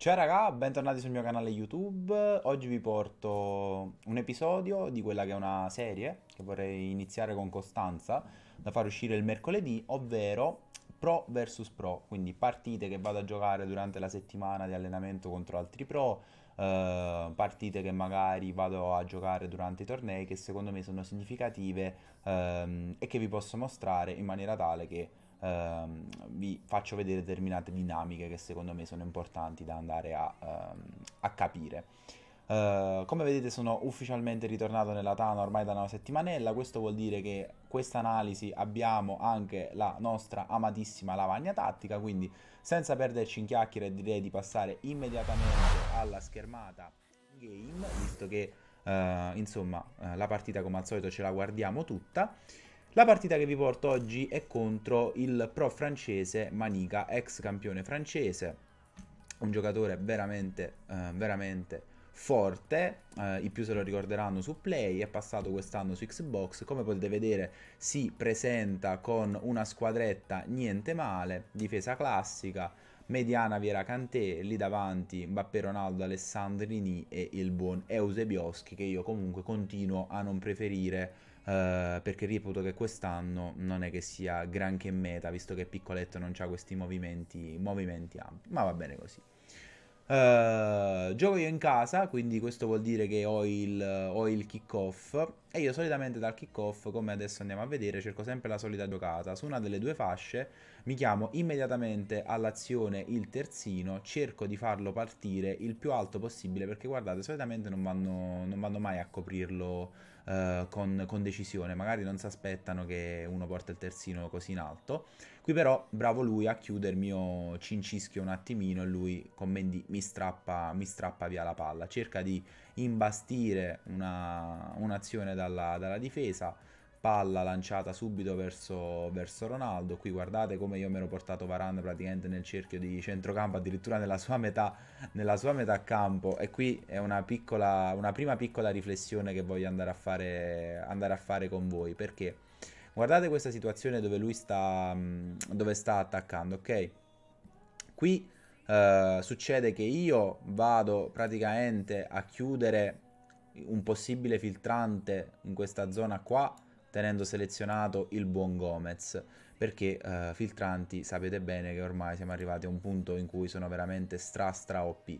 Ciao raga, bentornati sul mio canale YouTube. Oggi vi porto un episodio di quella che è una serie che vorrei iniziare con costanza da far uscire il mercoledì, ovvero Pro vs Pro, quindi partite che vado a giocare durante la settimana di allenamento contro altri pro, eh, partite che magari vado a giocare durante i tornei che secondo me sono significative ehm, e che vi posso mostrare in maniera tale che ehm, vi faccio vedere determinate dinamiche che secondo me sono importanti da andare a, ehm, a capire. Uh, come vedete sono ufficialmente ritornato nella Tana ormai da una settimanella, questo vuol dire che questa analisi abbiamo anche la nostra amatissima lavagna tattica, quindi senza perderci in chiacchiere direi di passare immediatamente alla schermata game, visto che uh, insomma uh, la partita come al solito ce la guardiamo tutta. La partita che vi porto oggi è contro il pro francese Manica, ex campione francese, un giocatore veramente, eh, veramente forte, eh, i più se lo ricorderanno su Play, è passato quest'anno su Xbox, come potete vedere si presenta con una squadretta niente male, difesa classica, mediana Viera Cantè, lì davanti Mbappé Ronaldo, Alessandrini e il buon Eusebioschi che io comunque continuo a non preferire Uh, perché reputo che quest'anno non è che sia granché meta, visto che Piccoletto non ha questi movimenti, movimenti ampi, ma va bene così. Uh, gioco io in casa, quindi questo vuol dire che ho il, ho il kick-off e io solitamente dal kick-off, come adesso andiamo a vedere, cerco sempre la solita giocata. Su una delle due fasce mi chiamo immediatamente all'azione il terzino, cerco di farlo partire il più alto possibile perché guardate, solitamente non vanno, non vanno mai a coprirlo uh, con, con, decisione, magari non si aspettano che uno porta il terzino così in alto. Qui però bravo lui a chiudermi, io cincischio un attimino e lui con Mendy mi strappa, mi strappa via la palla, cerca di imbastire una, un'azione dalla, dalla difesa palla lanciata subito verso, verso, Ronaldo. Qui guardate come io mi ero portato Varane praticamente nel cerchio di centrocampo, addirittura nella sua metà, nella sua metà campo. E qui è una, piccola, una prima piccola riflessione che voglio andare a, fare, andare a fare con voi. Perché guardate questa situazione dove lui sta, dove sta attaccando, ok? Qui uh, succede che io vado praticamente a chiudere un possibile filtrante in questa zona qua tenendo selezionato il buon Gomez perché uh, filtranti sapete bene che ormai siamo arrivati a un punto in cui sono veramente stra stra OP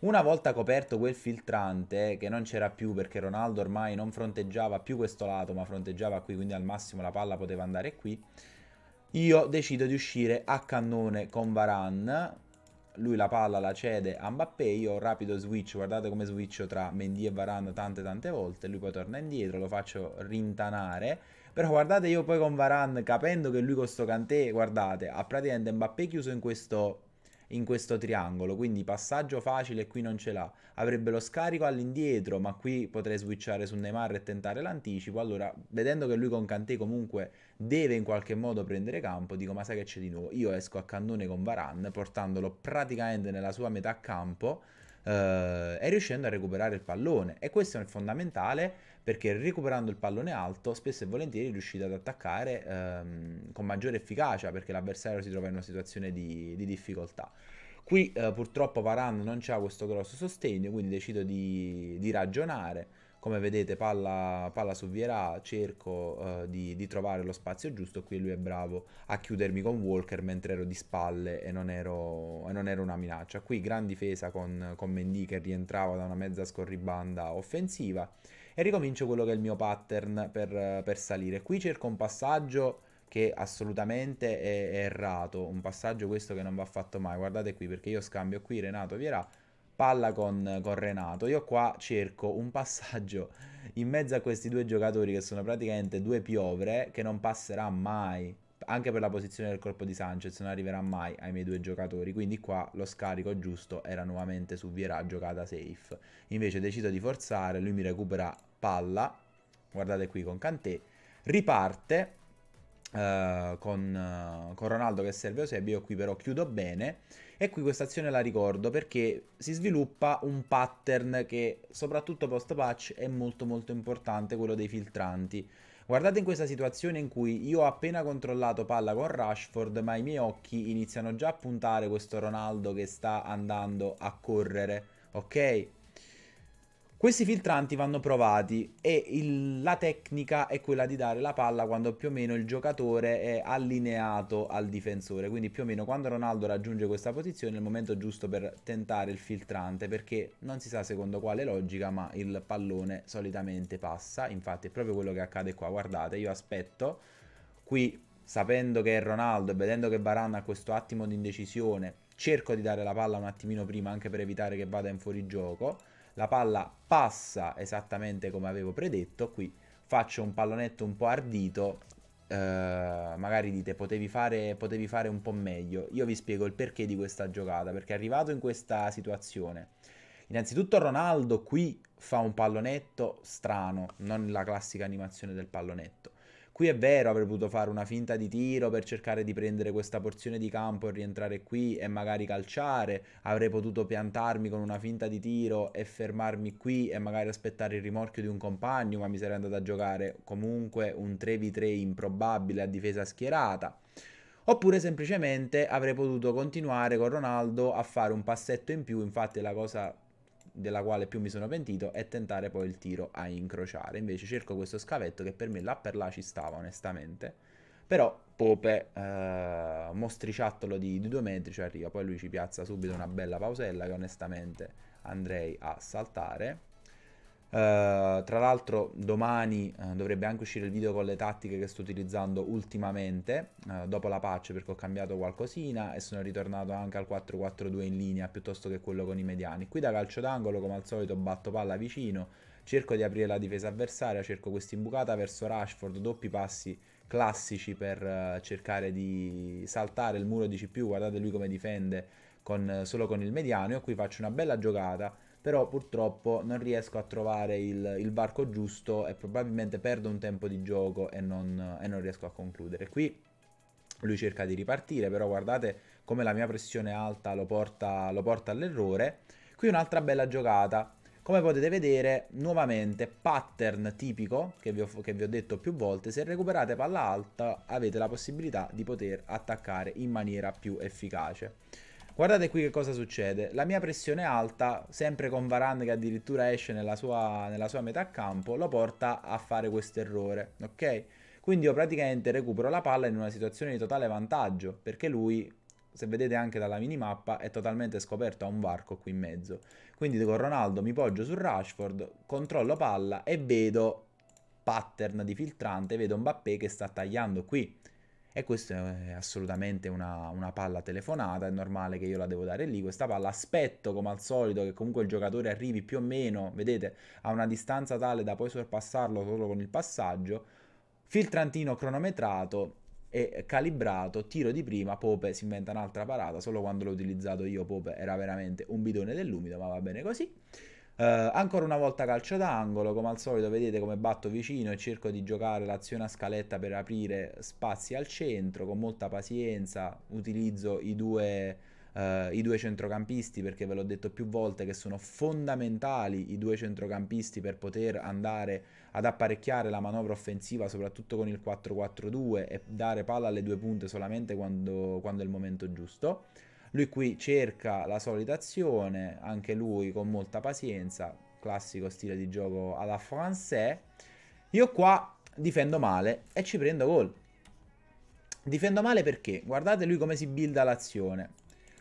una volta coperto quel filtrante che non c'era più perché Ronaldo ormai non fronteggiava più questo lato ma fronteggiava qui quindi al massimo la palla poteva andare qui io decido di uscire a cannone con Varan lui la palla la cede a Mbappé, io rapido switch, guardate come switcho tra Mendy e Varane tante tante volte, lui poi torna indietro, lo faccio rintanare, però guardate io poi con Varane, capendo che lui con sto Kanté, guardate, ha praticamente Mbappé chiuso in questo in questo triangolo, quindi passaggio facile qui non ce l'ha. Avrebbe lo scarico all'indietro, ma qui potrei switchare su Neymar e tentare l'anticipo. Allora, vedendo che lui con Kanté comunque deve in qualche modo prendere campo, dico ma sai che c'è di nuovo? Io esco a cannone con Varan, portandolo praticamente nella sua metà campo eh, e riuscendo a recuperare il pallone. E questo è fondamentale perché recuperando il pallone alto spesso e volentieri riuscite ad attaccare ehm, con maggiore efficacia perché l'avversario si trova in una situazione di, di difficoltà. Qui eh, purtroppo Varan non ha questo grosso sostegno, quindi decido di, di ragionare. Come vedete palla, palla su Viera cerco uh, di, di, trovare lo spazio giusto. Qui lui è bravo a chiudermi con Walker mentre ero di spalle e non ero, e non ero una minaccia. Qui gran difesa con, con Mendy che rientrava da una mezza scorribanda offensiva e ricomincio quello che è il mio pattern per, per salire qui cerco un passaggio che assolutamente è, errato un passaggio questo che non va fatto mai guardate qui perché io scambio qui Renato Viera palla con, con, Renato. Io qua cerco un passaggio in mezzo a questi due giocatori che sono praticamente due piovre che non passerà mai. Anche per la posizione del corpo di Sanchez non arriverà mai ai miei due giocatori. Quindi qua lo scarico giusto era nuovamente su Vierà giocata safe. Invece decido di forzare, lui mi recupera palla. Guardate qui con Kanté. Riparte Uh, con, uh, con, Ronaldo che serve Eusebio, io qui però chiudo bene e qui questa azione la ricordo perché si sviluppa un pattern che soprattutto post patch è molto molto importante, quello dei filtranti. Guardate in questa situazione in cui io ho appena controllato palla con Rashford, ma i miei occhi iniziano già a puntare questo Ronaldo che sta andando a correre, ok? Questi filtranti vanno provati e il, la tecnica è quella di dare la palla quando più o meno il giocatore è allineato al difensore, quindi più o meno quando Ronaldo raggiunge questa posizione è il momento giusto per tentare il filtrante perché non si sa secondo quale logica ma il pallone solitamente passa, infatti è proprio quello che accade qua, guardate io aspetto, qui sapendo che è Ronaldo e vedendo che Varane ha questo attimo di indecisione cerco di dare la palla un attimino prima anche per evitare che vada in fuorigioco la palla passa esattamente come avevo predetto, qui faccio un pallonetto un po' ardito, eh, magari dite potevi fare, potevi fare un po' meglio, io vi spiego il perché di questa giocata, perché è arrivato in questa situazione. Innanzitutto Ronaldo qui fa un pallonetto strano, non la classica animazione del pallonetto. Qui è vero, avrei potuto fare una finta di tiro per cercare di prendere questa porzione di campo e rientrare qui e magari calciare. Avrei potuto piantarmi con una finta di tiro e fermarmi qui e magari aspettare il rimorchio di un compagno, ma mi sarei andato a giocare comunque un 3v3 improbabile a difesa schierata. Oppure semplicemente avrei potuto continuare con Ronaldo a fare un passetto in più, infatti la cosa della quale più mi sono pentito è tentare poi il tiro a incrociare. Invece cerco questo scavetto che per me là per là ci stava onestamente. Però Pope, eh, mostriciattolo di, di due metri, ci arriva. Poi lui ci piazza subito una bella pausella che onestamente andrei a saltare. Uh, tra l'altro domani uh, dovrebbe anche uscire il video con le tattiche che sto utilizzando ultimamente, uh, dopo la patch perché ho cambiato qualcosina e sono ritornato anche al 4-4-2 in linea piuttosto che quello con i mediani. Qui da calcio d'angolo come al solito batto palla vicino, cerco di aprire la difesa avversaria, cerco questa imbucata verso Rashford, doppi passi classici per cercare di saltare il muro di C+, guardate lui come difende con, solo con il mediano, io qui faccio una bella giocata però purtroppo non riesco a trovare il, il varco giusto e probabilmente perdo un tempo di gioco e non, e non riesco a concludere. Qui lui cerca di ripartire, però guardate come la mia pressione alta lo porta, lo porta all'errore. Qui un'altra bella giocata. Come potete vedere, nuovamente, pattern tipico che vi, ho, che vi ho detto più volte, se recuperate palla alta avete la possibilità di poter attaccare in maniera più efficace. Guardate qui che cosa succede. La mia pressione alta, sempre con Varane che addirittura esce nella sua, nella sua metà campo, lo porta a fare questo errore, ok? Quindi io praticamente recupero la palla in una situazione di totale vantaggio, perché lui, se vedete anche dalla minimappa, è totalmente scoperto a un varco qui in mezzo. Quindi con Ronaldo mi poggio su Rashford, controllo palla e vedo pattern di filtrante, vedo Mbappé che sta tagliando qui e questo è assolutamente una, una, palla telefonata, è normale che io la devo dare lì, questa palla aspetto come al solito che comunque il giocatore arrivi più o meno, vedete, a una distanza tale da poi sorpassarlo solo con il passaggio, filtrantino cronometrato e calibrato, tiro di prima, Pope si inventa un'altra parata, solo quando l'ho utilizzato io Pope era veramente un bidone dell'umido, ma va bene così. Uh, ancora una volta calcio d'angolo, come al solito vedete come batto vicino e cerco di giocare l'azione a scaletta per aprire spazi al centro, con molta pazienza utilizzo i due, uh, i due centrocampisti perché ve l'ho detto più volte che sono fondamentali i due centrocampisti per poter andare ad apparecchiare la manovra offensiva soprattutto con il 4-4-2 e dare palla alle due punte solamente quando, quando è il momento giusto. Lui qui cerca la solita azione, anche lui con molta pazienza, classico stile di gioco alla français. Io qua difendo male e ci prendo gol. Difendo male perché? Guardate lui come si builda l'azione.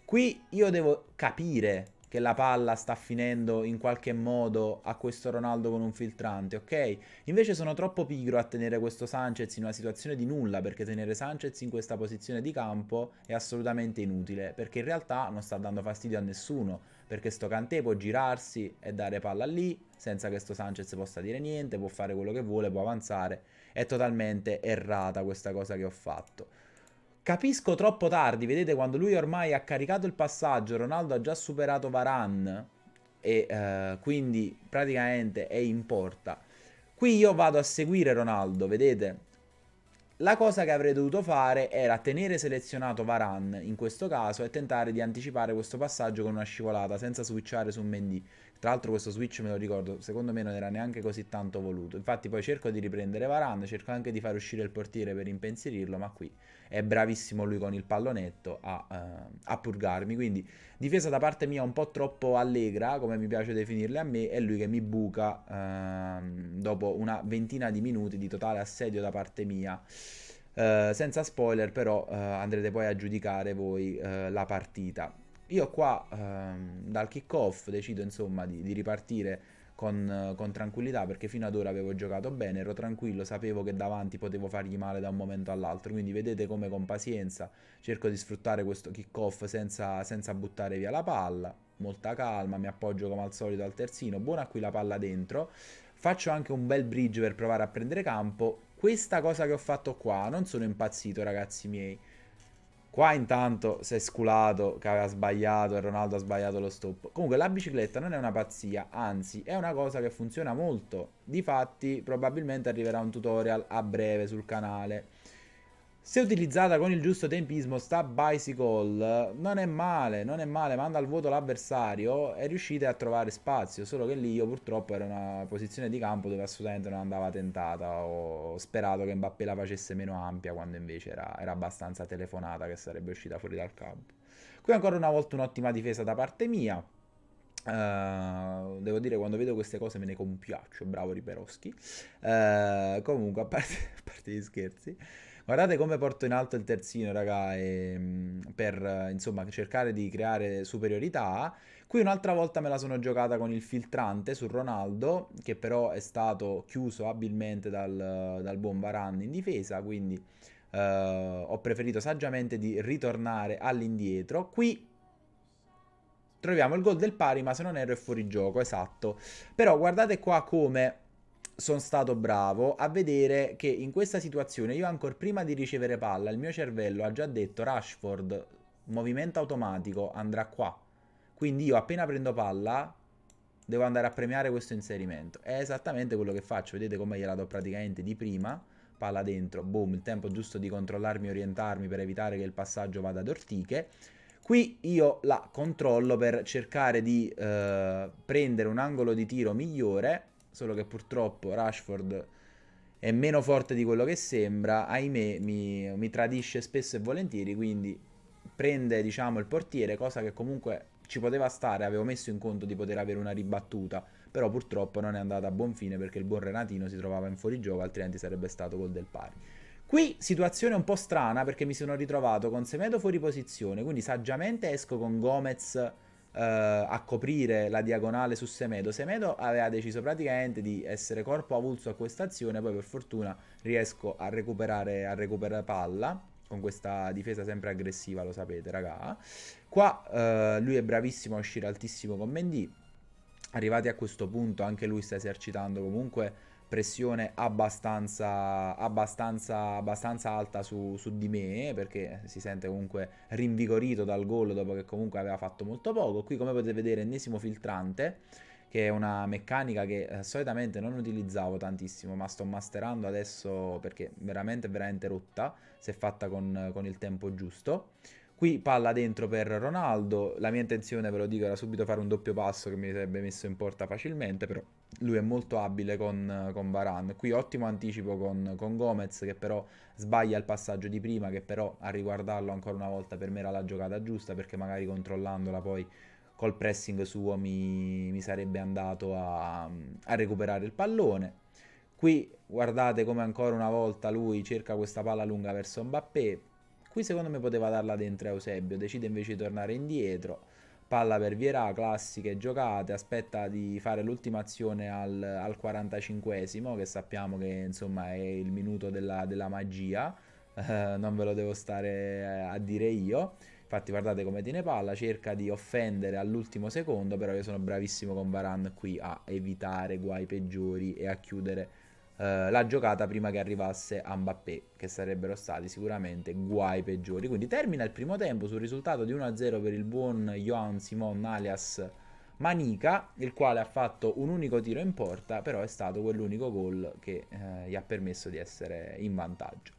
Qui io devo capire che la palla sta finendo in qualche modo a questo Ronaldo con un filtrante, ok? Invece sono troppo pigro a tenere questo Sanchez in una situazione di nulla, perché tenere Sanchez in questa posizione di campo è assolutamente inutile, perché in realtà non sta dando fastidio a nessuno, perché sto Kanté può girarsi e dare palla lì, senza che sto Sanchez possa dire niente, può fare quello che vuole, può avanzare, è totalmente errata questa cosa che ho fatto. Capisco troppo tardi, vedete quando lui ormai ha caricato il passaggio, Ronaldo ha già superato Varan e uh, quindi praticamente è in porta. Qui io vado a seguire Ronaldo, vedete? La cosa che avrei dovuto fare era tenere selezionato Varan in questo caso e tentare di anticipare questo passaggio con una scivolata senza switchare su Mendy. Tra l'altro questo switch me lo ricordo, secondo me non era neanche così tanto voluto. Infatti poi cerco di riprendere Varan, cerco anche di far uscire il portiere per impensierirlo, ma qui è bravissimo lui con il pallonetto a, uh, a, purgarmi. Quindi difesa da parte mia un po' troppo allegra, come mi piace definirle a me, è lui che mi buca uh, dopo una ventina di minuti di totale assedio da parte mia. Uh, senza spoiler però andrete poi a giudicare voi la partita. Io qua ehm, dal kick-off decido insomma di, di ripartire con, con, tranquillità perché fino ad ora avevo giocato bene, ero tranquillo, sapevo che davanti potevo fargli male da un momento all'altro, quindi vedete come con pazienza cerco di sfruttare questo kick-off senza, senza buttare via la palla, molta calma, mi appoggio come al solito al terzino, buona qui la palla dentro, faccio anche un bel bridge per provare a prendere campo, questa cosa che ho fatto qua, non sono impazzito ragazzi miei, Qua intanto si è sculato che aveva sbagliato e Ronaldo ha sbagliato lo stop. Comunque la bicicletta non è una pazzia, anzi è una cosa che funziona molto. Difatti probabilmente arriverà un tutorial a breve sul canale se utilizzata con il giusto tempismo, sta bicycle non è male, non è male, manda al vuoto l'avversario e riuscite a trovare spazio, solo che lì io purtroppo in una posizione di campo dove assolutamente non andava tentata, ho sperato che Mbappé la facesse meno ampia quando invece era, era abbastanza telefonata che sarebbe uscita fuori dal campo. Qui ancora una volta un'ottima difesa da parte mia, uh, devo dire quando vedo queste cose me ne compiaccio, bravo Riperoschi, uh, comunque a parte, a parte gli scherzi. Guardate come porto in alto il terzino, raga, e, mm, per insomma cercare di creare superiorità. Qui un'altra volta me la sono giocata con il filtrante su Ronaldo, che però è stato chiuso abilmente dal, dal buon in difesa, quindi eh, ho preferito saggiamente di ritornare all'indietro. Qui troviamo il gol del pari, ma se non erro è fuori gioco, esatto. Però guardate qua come sono stato bravo a vedere che in questa situazione io ancora prima di ricevere palla il mio cervello ha già detto Rashford movimento automatico andrà qua. Quindi io appena prendo palla devo andare a premiare questo inserimento. È esattamente quello che faccio vedete come gliela do praticamente di prima palla dentro boom il tempo giusto di controllarmi orientarmi per evitare che il passaggio vada ad ortiche. Qui io la controllo per cercare di eh, prendere un angolo di tiro migliore solo che purtroppo Rashford è meno forte di quello che sembra, ahimè mi, mi tradisce spesso e volentieri, quindi prende diciamo il portiere, cosa che comunque ci poteva stare, avevo messo in conto di poter avere una ribattuta, però purtroppo non è andata a buon fine perché il buon Renatino si trovava in fuorigioco, altrimenti sarebbe stato gol del pari. Qui situazione un po' strana perché mi sono ritrovato con Semedo fuori posizione, quindi saggiamente esco con Gomez a coprire la diagonale su Semedo. Semedo aveva deciso praticamente di essere corpo avulso a questa azione, poi per fortuna riesco a recuperare, a recuperare palla con questa difesa sempre aggressiva, lo sapete, raga. Qua uh, lui è bravissimo a uscire altissimo con Mendy. Arrivati a questo punto anche lui sta esercitando comunque pressione abbastanza, abbastanza, abbastanza alta su, su, di me perché si sente comunque rinvigorito dal gol dopo che comunque aveva fatto molto poco. Qui come potete vedere ennesimo filtrante che è una meccanica che eh, solitamente non utilizzavo tantissimo ma sto masterando adesso perché veramente veramente rotta se fatta con, con il tempo giusto. Qui palla dentro per Ronaldo, la mia intenzione ve lo dico era subito fare un doppio passo che mi sarebbe messo in porta facilmente, però lui è molto abile con, con Varan. Qui ottimo anticipo con, con, Gomez che però sbaglia il passaggio di prima, che però a riguardarlo ancora una volta per me era la giocata giusta perché magari controllandola poi col pressing suo mi, mi sarebbe andato a, a recuperare il pallone. Qui guardate come ancora una volta lui cerca questa palla lunga verso Mbappé, Qui secondo me poteva darla dentro Eusebio, decide invece di tornare indietro. Palla per Vierà, classiche giocate, aspetta di fare l'ultima azione al, al 45esimo, che sappiamo che insomma è il minuto della, della magia, eh, non ve lo devo stare a dire io. Infatti guardate come tiene palla, cerca di offendere all'ultimo secondo, però io sono bravissimo con Varan qui a evitare guai peggiori e a chiudere eh, la giocata prima che arrivasse a Mbappé, che sarebbero stati sicuramente guai peggiori. Quindi termina il primo tempo sul risultato di 1-0 per il buon Johan Simon alias Manica, il quale ha fatto un unico tiro in porta, però è stato quell'unico gol che eh, gli ha permesso di essere in vantaggio.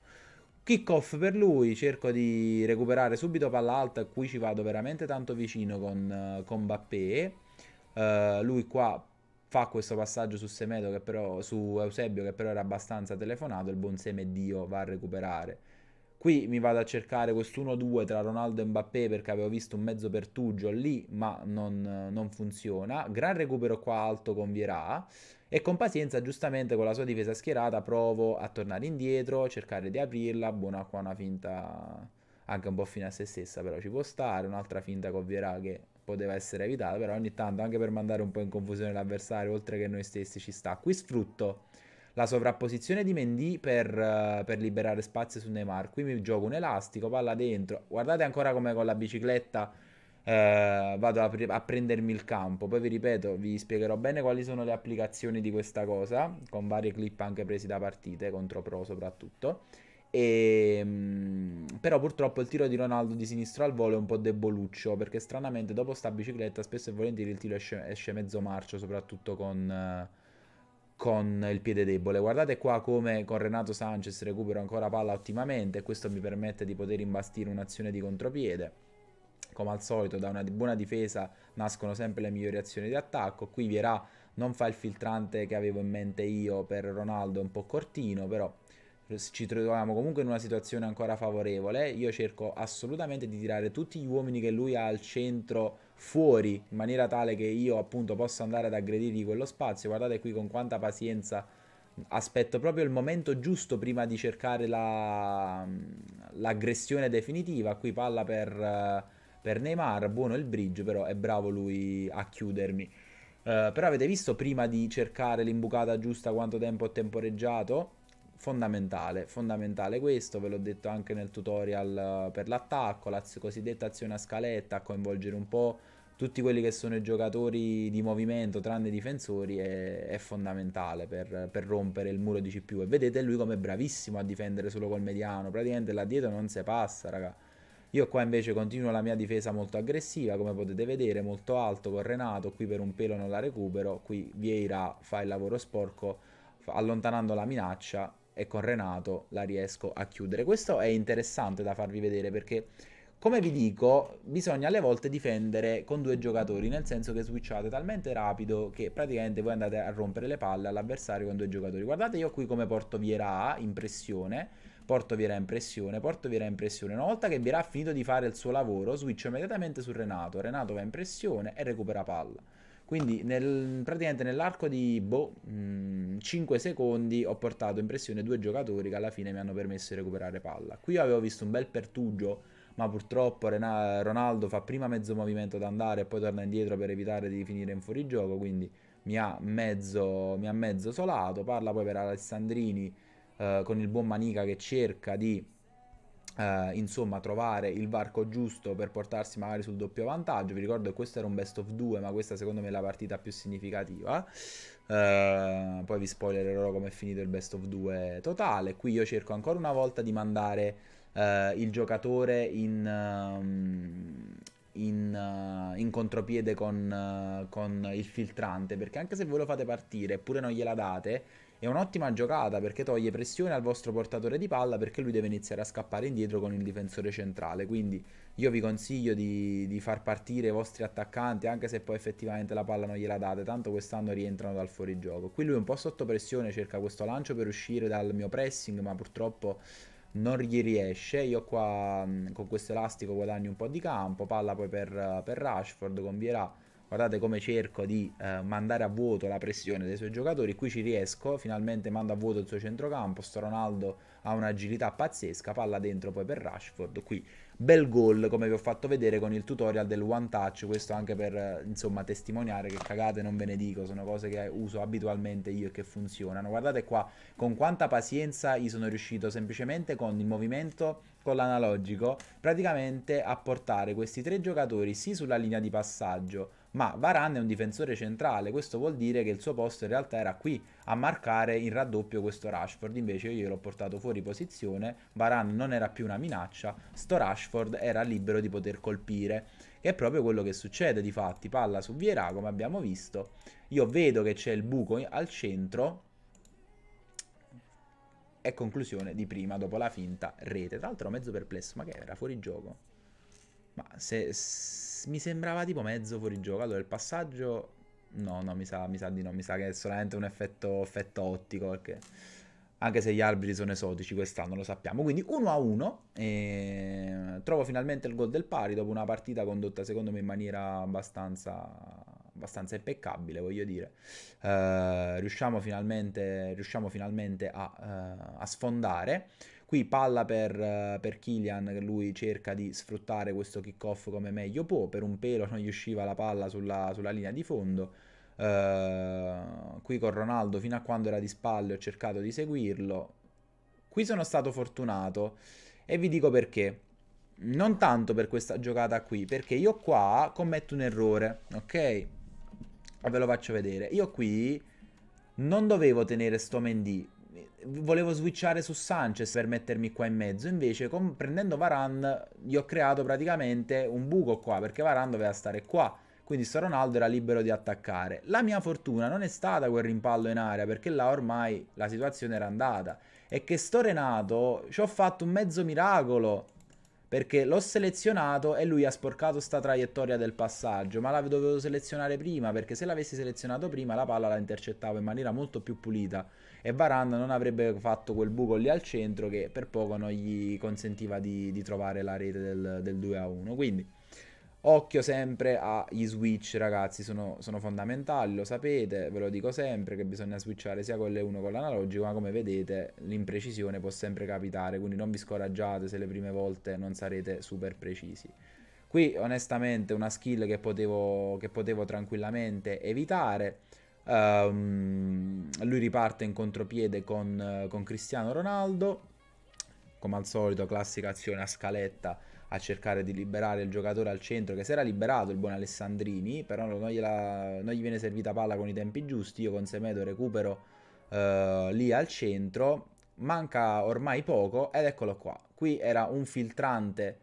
Kick off per lui, cerco di recuperare subito palla alta, qui ci vado veramente tanto vicino con, con Bappé. Uh, lui qua fa questo passaggio su Semedo che però, su Eusebio che però era abbastanza telefonato, il buon Seme Dio va a recuperare. Qui mi vado a cercare questo 1-2 tra Ronaldo e Mbappé perché avevo visto un mezzo pertugio lì, ma non, non funziona. Gran recupero qua alto con Vierà. E con pazienza, giustamente, con la sua difesa schierata, provo a tornare indietro, cercare di aprirla. Buona qua una finta anche un po' fine a se stessa, però ci può stare. Un'altra finta con Vierà che poteva essere evitata, però ogni tanto anche per mandare un po' in confusione l'avversario, oltre che noi stessi, ci sta. Qui sfrutto la sovrapposizione di Mendy per, uh, per, liberare spazio su Neymar. Qui mi gioco un elastico, palla dentro. Guardate ancora come con la bicicletta uh, vado a, a, prendermi il campo. Poi vi ripeto, vi spiegherò bene quali sono le applicazioni di questa cosa, con varie clip anche presi da partite, contro Pro soprattutto. E, ehm, però purtroppo il tiro di Ronaldo di sinistro al volo è un po' deboluccio perché stranamente dopo sta bicicletta spesso e volentieri il tiro esce, esce mezzo marcio soprattutto con, con, il piede debole. Guardate qua come con Renato Sanchez recupero ancora palla ottimamente e questo mi permette di poter imbastire un'azione di contropiede. Come al solito da una buona difesa nascono sempre le migliori azioni di attacco. Qui Vierà non fa il filtrante che avevo in mente io per Ronaldo un po' cortino però ci troviamo comunque in una situazione ancora favorevole. Io cerco assolutamente di tirare tutti gli uomini che lui ha al centro fuori in maniera tale che io appunto possa andare ad aggredirgli quello spazio. Guardate qui con quanta pazienza aspetto proprio il momento giusto prima di cercare la, l'aggressione definitiva. Qui palla per, per Neymar, buono il bridge, però è bravo lui a chiudermi. Uh, però avete visto prima di cercare l'imbucata giusta quanto tempo ho temporeggiato? Fondamentale, fondamentale questo, ve l'ho detto anche nel tutorial eh, per l'attacco, la cosiddetta azione a scaletta, a coinvolgere un po' tutti quelli che sono i giocatori di movimento, tranne i difensori, è, è fondamentale per, per, rompere il muro di CPU. E vedete lui come è bravissimo a difendere solo col mediano, praticamente là dietro non si passa, raga. Io qua invece continuo la mia difesa molto aggressiva, come potete vedere, molto alto con Renato, qui per un pelo non la recupero, qui Vieira fa il lavoro sporco allontanando la minaccia e con Renato la riesco a chiudere. Questo è interessante da farvi vedere perché come vi dico, bisogna alle volte difendere con due giocatori, nel senso che switchate talmente rapido che praticamente voi andate a rompere le palle all'avversario con due giocatori. Guardate io qui come porto Viera in pressione, porto Viera in pressione, porto Viera in pressione. Una volta che Viera ha finito di fare il suo lavoro, switcho immediatamente su Renato. Renato va in pressione e recupera palla. Quindi nel, praticamente nell'arco di boh, mh, mm, 5 secondi ho portato in pressione due giocatori che alla fine mi hanno permesso di recuperare palla. Qui avevo visto un bel pertugio, ma purtroppo Rena- Ronaldo fa prima mezzo movimento ad andare e poi torna indietro per evitare di finire in fuorigioco, quindi mi ha mezzo, mi ha mezzo solato. Parla poi per Alessandrini eh, con il buon Manica che cerca di Uh, insomma trovare il varco giusto per portarsi magari sul doppio vantaggio. Vi ricordo che questo era un best of 2 ma questa secondo me è la partita più significativa. Uh, poi vi spoilererò come è finito il best of 2 totale. Qui io cerco ancora una volta di mandare uh, il giocatore in, um, in, in, contropiede con, con il filtrante perché anche se voi lo fate partire eppure non gliela date è un'ottima giocata perché toglie pressione al vostro portatore di palla perché lui deve iniziare a scappare indietro con il difensore centrale. Quindi io vi consiglio di, di far partire i vostri attaccanti anche se poi effettivamente la palla non gliela date, tanto quest'anno rientrano dal fuorigioco. Qui lui è un po' sotto pressione, cerca questo lancio per uscire dal mio pressing, ma purtroppo non gli riesce. Io qua con questo elastico guadagno un po' di campo, palla poi per, per Rashford con Vierà Guardate come cerco di eh, mandare a vuoto la pressione dei suoi giocatori. Qui ci riesco, finalmente mando a vuoto il suo centrocampo. Sto Ronaldo ha un'agilità pazzesca, palla dentro poi per Rashford. Qui bel gol come vi ho fatto vedere con il tutorial del one touch. Questo anche per eh, insomma testimoniare che cagate non ve ne dico, sono cose che uso abitualmente io e che funzionano. Guardate qua con quanta pazienza io sono riuscito semplicemente con il movimento con l'analogico praticamente a portare questi tre giocatori sì sulla linea di passaggio ma Varane è un difensore centrale, questo vuol dire che il suo posto in realtà era qui a marcare in raddoppio questo Rashford, invece io l'ho portato fuori posizione, Varane non era più una minaccia, sto Rashford era libero di poter colpire, che è proprio quello che succede di fatti, palla su Vierà come abbiamo visto, io vedo che c'è il buco al centro, e conclusione di prima dopo la finta rete. Tra l'altro mezzo perplesso, ma che era fuori gioco? Ma se mi sembrava tipo mezzo fuori gioco. Allora il passaggio no, no, mi sa, mi sa di no, mi sa che è solamente un effetto, effetto ottico perché anche se gli arbitri sono esotici quest'anno, lo sappiamo. Quindi 1 a 1. E... Trovo finalmente il gol del pari dopo una partita condotta secondo me in maniera abbastanza abbastanza impeccabile, voglio dire. Uh, riusciamo finalmente, riusciamo finalmente a, uh, a, sfondare. Qui palla per, uh, per Kylian, che lui cerca di sfruttare questo kick-off come meglio può. Per un pelo non gli usciva la palla sulla, sulla linea di fondo. qui con Ronaldo, fino a quando era di spalle, ho cercato di seguirlo. Qui sono stato fortunato e vi dico perché. Non tanto per questa giocata qui, perché io qua commetto un errore, ok? ve lo faccio vedere. Io qui non dovevo tenere sto Mendy. Volevo switchare su Sanchez per mettermi qua in mezzo. Invece, con, prendendo Varan, gli ho creato praticamente un buco qua. Perché Varan doveva stare qua. Quindi sto Ronaldo era libero di attaccare. La mia fortuna non è stata quel rimpallo in area. Perché là ormai la situazione era andata. E che sto Renato ci ho fatto un mezzo miracolo perché l'ho selezionato e lui ha sporcato sta traiettoria del passaggio, ma la dovevo selezionare prima, perché se l'avessi selezionato prima la palla la intercettavo in maniera molto più pulita e Varan non avrebbe fatto quel buco lì al centro che per poco non gli consentiva di, di trovare la rete del, del 2 a 1. Quindi Occhio sempre agli switch, ragazzi, sono, sono, fondamentali, lo sapete, ve lo dico sempre che bisogna switchare sia con le 1 che con l'analogico, ma come vedete l'imprecisione può sempre capitare, quindi non vi scoraggiate se le prime volte non sarete super precisi. Qui onestamente una skill che potevo, che potevo tranquillamente evitare. Um, lui riparte in contropiede con, con Cristiano Ronaldo, come al solito classica azione a scaletta a cercare di liberare il giocatore al centro che si era liberato il buon Alessandrini però non, gliela, non gli viene servita palla con i tempi giusti. Io con Semedo recupero uh, lì al centro. Manca ormai poco ed eccolo qua. Qui era un filtrante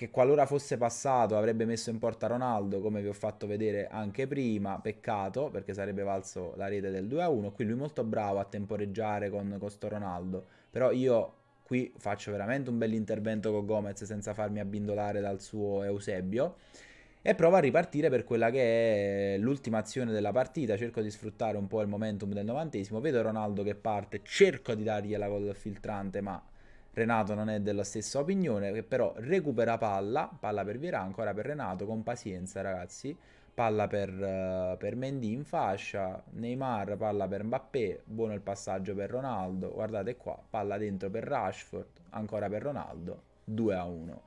che qualora fosse passato avrebbe messo in porta Ronaldo come vi ho fatto vedere anche prima. Peccato perché sarebbe valso la rete del 2 a 1 qui lui molto bravo a temporeggiare con, con sto Ronaldo. Però io qui faccio veramente un bel intervento con Gomez senza farmi abbindolare dal suo Eusebio. E provo a ripartire per quella che è l'ultima azione della partita, cerco di sfruttare un po' il momentum del novantesimo, vedo Ronaldo che parte, cerco di dargliela col filtrante ma Renato non è della stessa opinione, che però recupera palla, palla per Vierà, ancora per Renato, con pazienza ragazzi, palla per, uh, per Mendy in fascia, Neymar, palla per Mbappé, buono il passaggio per Ronaldo, guardate qua, palla dentro per Rashford, ancora per Ronaldo, 2 a 1.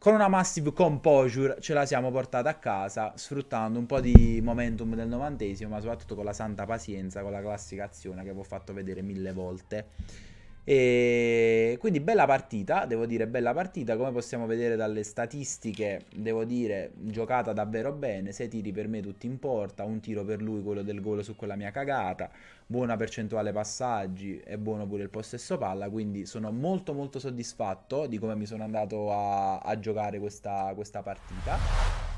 Con una massive composure ce la siamo portata a casa, sfruttando un po' di momentum del novantesimo, ma soprattutto con la santa pazienza, con la classica azione che vi ho fatto vedere mille volte. E quindi bella partita, devo dire bella partita, come possiamo vedere dalle statistiche, devo dire giocata davvero bene, 6 tiri per me tutti in porta, un tiro per lui, quello del gol su quella mia cagata, buona percentuale passaggi e buono pure il possesso palla, quindi sono molto molto soddisfatto di come mi sono andato a, a giocare questa, questa partita.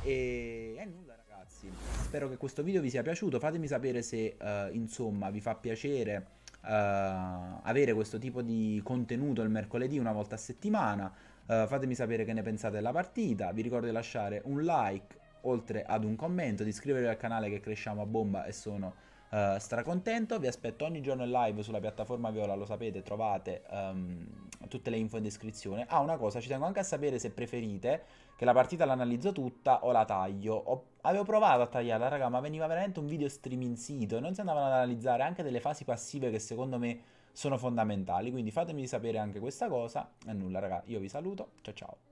E, e nulla ragazzi, spero che questo video vi sia piaciuto, fatemi sapere se uh, insomma vi fa piacere avere questo tipo di contenuto il mercoledì una volta a settimana. Uh, fatemi sapere che ne pensate della partita. Vi ricordo di lasciare un like oltre ad un commento, di iscrivervi al canale che cresciamo a bomba e sono uh, stracontento. Vi aspetto ogni giorno in live sulla piattaforma Viola, lo sapete, trovate um, tutte le info in descrizione. Ah, una cosa, ci tengo anche a sapere se preferite che la partita l'analizzo tutta o la taglio. Ho, avevo provato a tagliarla, raga, ma veniva veramente un video streaming sito e non si andavano ad analizzare anche delle fasi passive che secondo me sono fondamentali. Quindi fatemi sapere anche questa cosa. E nulla, raga, io vi saluto. Ciao ciao.